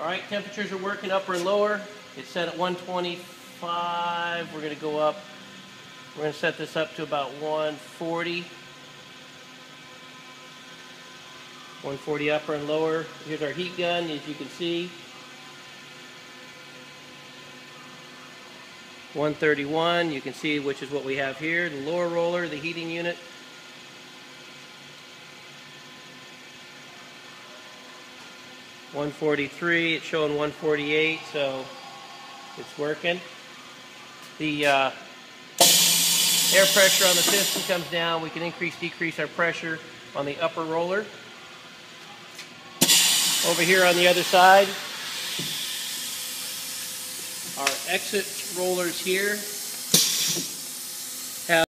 All right, temperatures are working upper and lower. It's set at 125. We're going to go up. We're going to set this up to about 140. 140 upper and lower. Here's our heat gun, as you can see. 131, you can see which is what we have here, the lower roller, the heating unit. One forty-three. It's showing one forty-eight, so it's working. The uh, air pressure on the piston comes down. We can increase, decrease our pressure on the upper roller. Over here on the other side, our exit rollers here